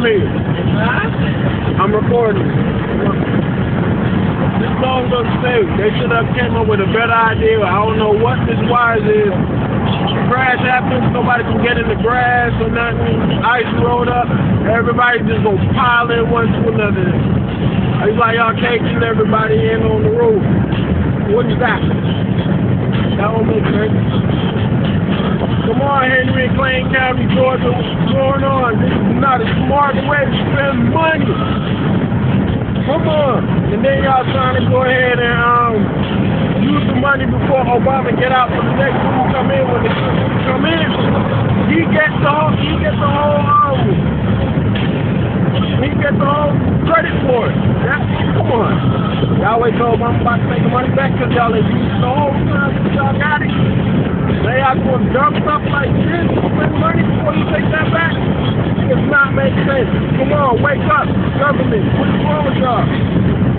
me. I'm recording. This song doesn't stay. They should have came up with a better idea. I don't know what this wires is. Crash happens, nobody can get in the grass or nothing. Ice rolled up, everybody just go pile in one to another. It's like y'all caking everybody in on the roof. What is that? That don't make sense. Clay County, Georgia, what's going on? This is not a smart way to spend money. Come on. And then y'all trying to go ahead and um use the money before Obama get out for the next dude come in when the come in. He gets the whole he gets the whole um he gets the whole credit for it. That, come on. Y'all wait till Obama about to take the money back because y'all have used the whole time y'all got it. Out going dumb stuff like this, spend money before you take that back. It does not make sense. Come on, wake up, government. What's wrong with y'all?